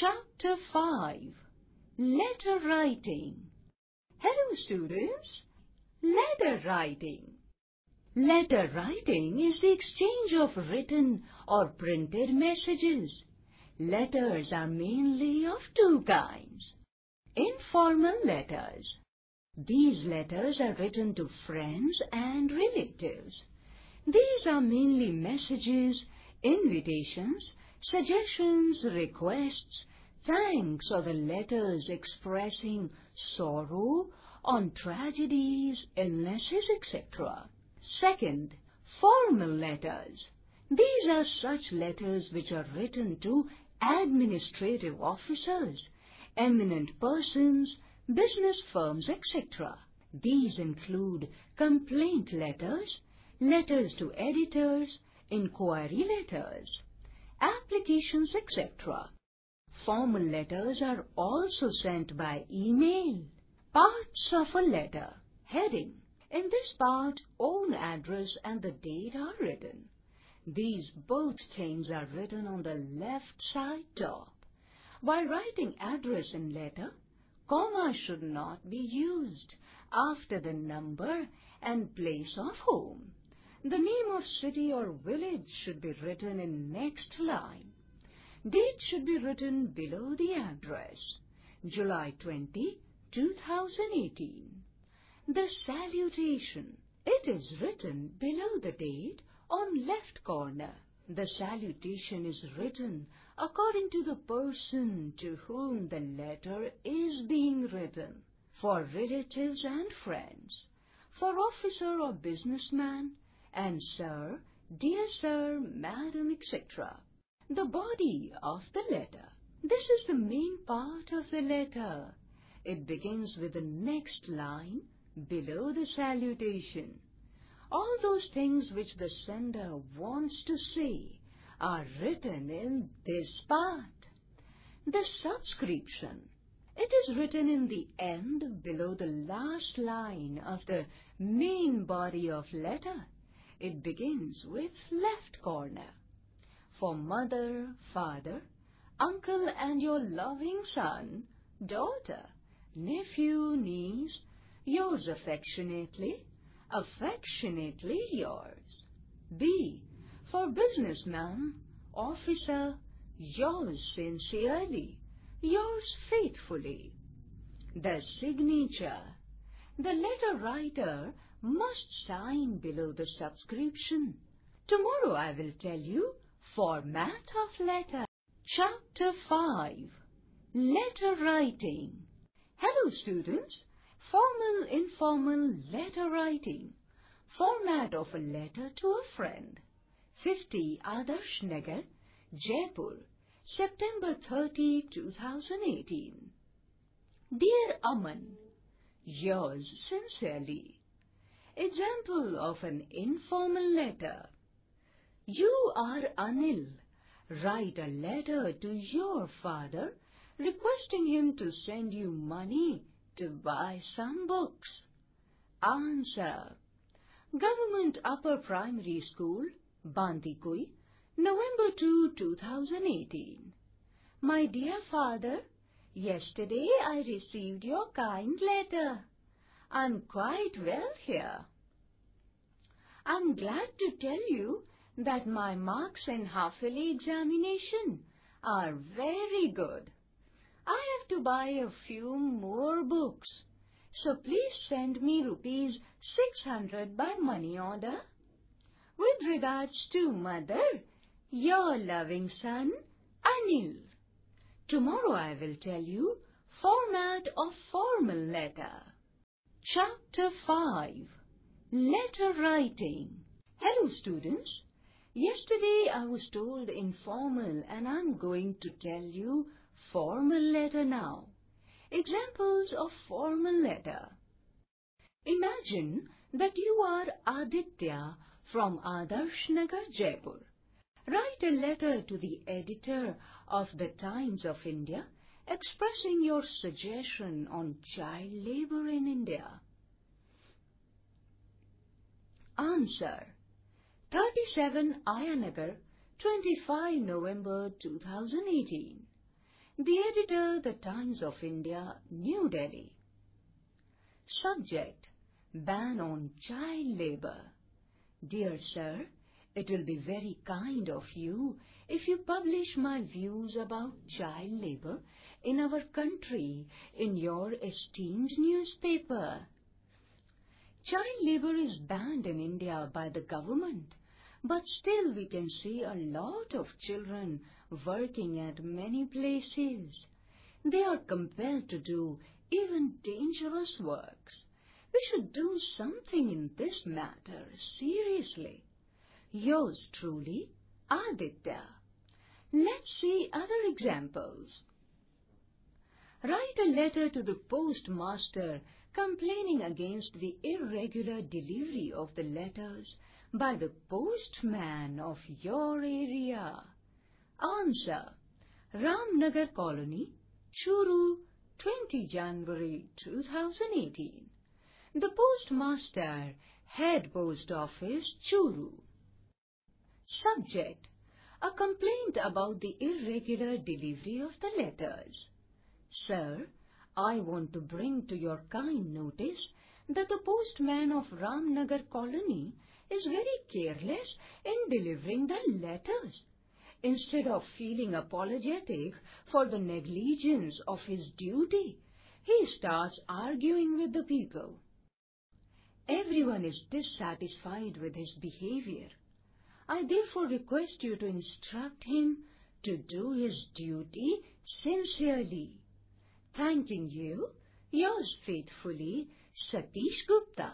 Chapter 5 Letter Writing Hello students! Letter Writing Letter writing is the exchange of written or printed messages. Letters are mainly of two kinds. Informal letters. These letters are written to friends and relatives. These are mainly messages, invitations, suggestions, requests, thanks or the letters expressing sorrow on tragedies, illnesses, etc. Second, formal letters. These are such letters which are written to administrative officers, eminent persons, business firms, etc. These include complaint letters, letters to editors, inquiry letters, applications, etc. Formal letters are also sent by email. Parts of a letter. Heading. In this part, own address and the date are written. These both things are written on the left side top. While writing address in letter, comma should not be used after the number and place of home. The name of city or village should be written in next line. Date should be written below the address. July 20, 2018. The salutation. It is written below the date on left corner. The salutation is written according to the person to whom the letter is being written. For relatives and friends. For officer or businessman. And sir, dear sir, madam, etc. The body of the letter. This is the main part of the letter. It begins with the next line below the salutation. All those things which the sender wants to say are written in this part. The subscription. It is written in the end below the last line of the main body of letter. It begins with left corner. For mother, father, uncle and your loving son, daughter, nephew, niece, yours affectionately, affectionately yours. B. For businessman, officer, yours sincerely, yours faithfully. The signature. The letter writer must sign below the subscription. Tomorrow I will tell you format of letter. Chapter 5 Letter Writing Hello students, formal informal letter writing. Format of a letter to a friend. 50 Adarsh Nagar, Jaipur, September 30, 2018. Dear Aman, yours sincerely. Example of an informal letter. You are Anil. Write a letter to your father requesting him to send you money to buy some books. Answer. Government Upper Primary School, Bandikui, November 2, 2018. My dear father, yesterday I received your kind letter. I'm quite well here. I'm glad to tell you that my marks in half-yearly examination are very good. I have to buy a few more books, so please send me rupees 600 by money order. With regards to mother, your loving son, Anil. Tomorrow I will tell you format of formal letter. Chapter 5 Letter Writing Hello students. Yesterday I was told informal and I'm going to tell you formal letter now. Examples of formal letter. Imagine that you are Aditya from Adarsh Nagar, Jaipur. Write a letter to the editor of the Times of India expressing your suggestion on child labor in India. Answer 37 Ayanagar, 25 November 2018. The editor, The Times of India, New Delhi. Subject Ban on Child Labour. Dear Sir, it will be very kind of you if you publish my views about child labor in our country in your esteemed newspaper. Child labor is banned in India by the government, but still we can see a lot of children working at many places. They are compelled to do even dangerous works. We should do something in this matter seriously. Yours truly, Aditya. Let's see other examples. Write a letter to the postmaster complaining against the irregular delivery of the letters by the postman of your area. Answer. Ramnagar Colony, Churu, 20 January 2018. The postmaster, Head Post Office, Churu. Subject. A complaint about the irregular delivery of the letters. Sir, I want to bring to your kind notice that the postman of Ramnagar colony is very careless in delivering the letters. Instead of feeling apologetic for the negligence of his duty, he starts arguing with the people. Everyone is dissatisfied with his behavior. I therefore request you to instruct him to do his duty sincerely. Thanking you, yours faithfully, Satish Gupta.